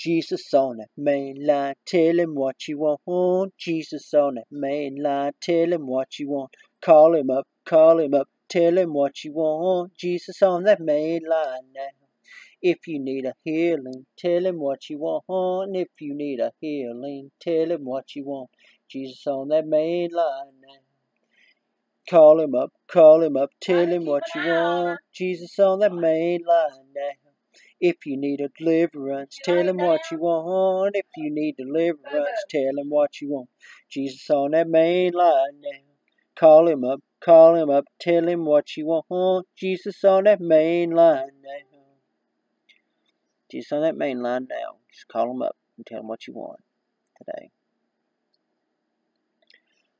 Jesus on that main line, tell him what you want. Jesus on that main line, tell him what you want. Call him up, call him up, tell him what you want. Jesus on that main line now. If you need a healing, tell him what you want. If you need a healing, tell him what you want. Jesus on that main line now. Call him up, call him up, tell him what you want. Jesus on that main line now. If you need a deliverance, tell him what you want. If you need deliverance, tell him what you want. Jesus on that main line now. Call him up, call him up, tell him what you want. Jesus on that main line now. Jesus on that main line now. Just call him up and tell him what you want today.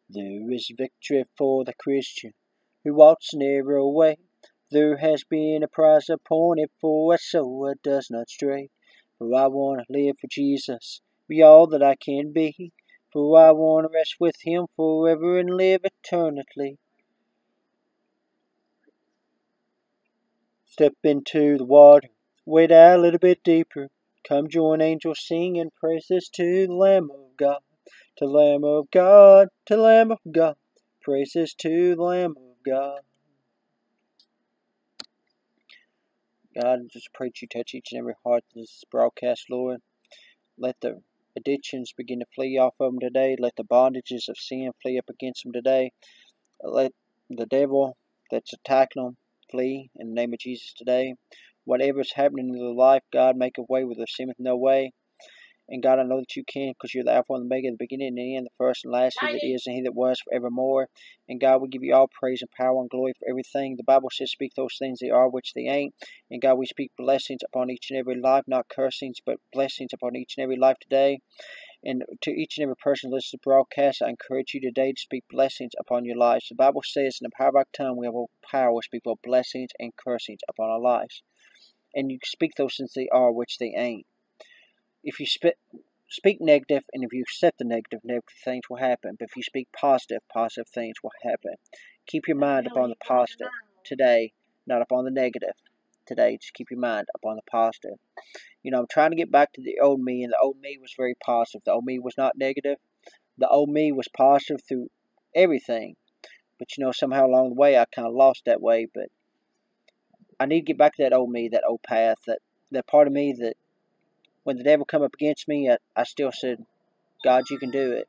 There is victory for the Christian who walks never way. There has been a price appointed for us so it does not stray. For I want to live for Jesus, be all that I can be. For I want to rest with Him forever and live eternally. Step into the water, wade out a little bit deeper. Come join angels sing singing praises to the Lamb of God, to Lamb of God, to Lamb of God. Praises to the Lamb of God. God, just pray that you touch each and every heart this broadcast, Lord. Let the addictions begin to flee off of them today. Let the bondages of sin flee up against them today. Let the devil that's attacking them flee in the name of Jesus today. Whatever's happening in their life, God, make a way where there seemeth no way. And God, I know that you can because you're the Alpha and the Omega, the beginning and the end, the first and last, he that is and he that was forevermore. And God, we give you all praise and power and glory for everything. The Bible says, speak those things they are which they ain't. And God, we speak blessings upon each and every life, not cursings, but blessings upon each and every life today. And to each and every person listening to the broadcast, I encourage you today to speak blessings upon your lives. The Bible says, in the power of our tongue, we have all power to speak both blessings and cursings upon our lives. And you speak those things they are which they ain't if you spe- speak negative and if you accept the negative, negative things will happen. But if you speak positive, positive things will happen. Keep your mind upon the positive today, not upon the negative today. Just keep your mind upon the positive. You know, I'm trying to get back to the old me, and the old me was very positive. The old me was not negative. The old me was positive through everything. But you know, somehow along the way, I kind of lost that way. But I need to get back to that old me, that old path, that that part of me that when the devil come up against me, I, I still said, God, you can do it.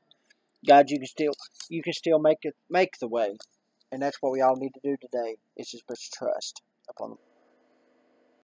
God, you can still you can still make it make the way. And that's what we all need to do today. It's just put trust upon